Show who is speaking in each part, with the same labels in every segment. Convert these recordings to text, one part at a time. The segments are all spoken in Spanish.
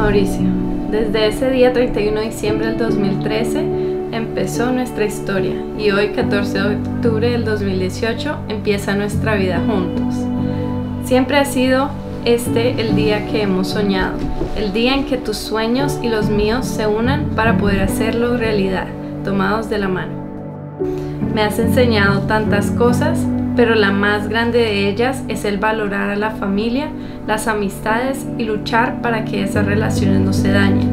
Speaker 1: Mauricio, desde ese día 31 de diciembre del 2013 empezó nuestra historia y hoy 14 de octubre del 2018 empieza nuestra vida juntos. Siempre ha sido este el día que hemos soñado, el día en que tus sueños y los míos se unan para poder hacerlo realidad, tomados de la mano. Me has enseñado tantas cosas, pero la más grande de ellas es el valorar a la familia, las amistades y luchar para que esas relaciones no se dañen.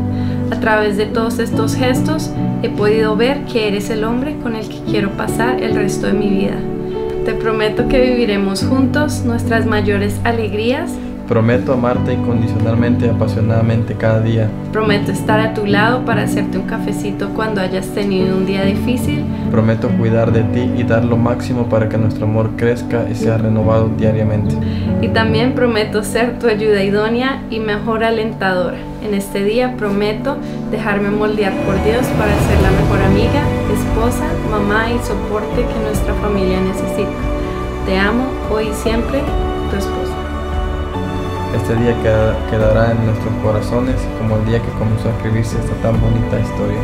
Speaker 1: A través de todos estos gestos he podido ver que eres el hombre con el que quiero pasar el resto de mi vida. Te prometo que viviremos juntos nuestras mayores alegrías
Speaker 2: Prometo amarte incondicionalmente, apasionadamente cada día.
Speaker 1: Prometo estar a tu lado para hacerte un cafecito cuando hayas tenido un día difícil.
Speaker 2: Prometo cuidar de ti y dar lo máximo para que nuestro amor crezca y sea renovado diariamente.
Speaker 1: Y también prometo ser tu ayuda idónea y mejor alentadora. En este día prometo dejarme moldear por Dios para ser la mejor amiga, esposa, mamá y soporte que nuestra familia necesita. Te amo hoy y siempre, tu esposa.
Speaker 2: Este día quedará en nuestros corazones como el día que comenzó a escribirse esta tan bonita historia.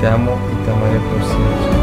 Speaker 2: Te amo y te amaré por siempre.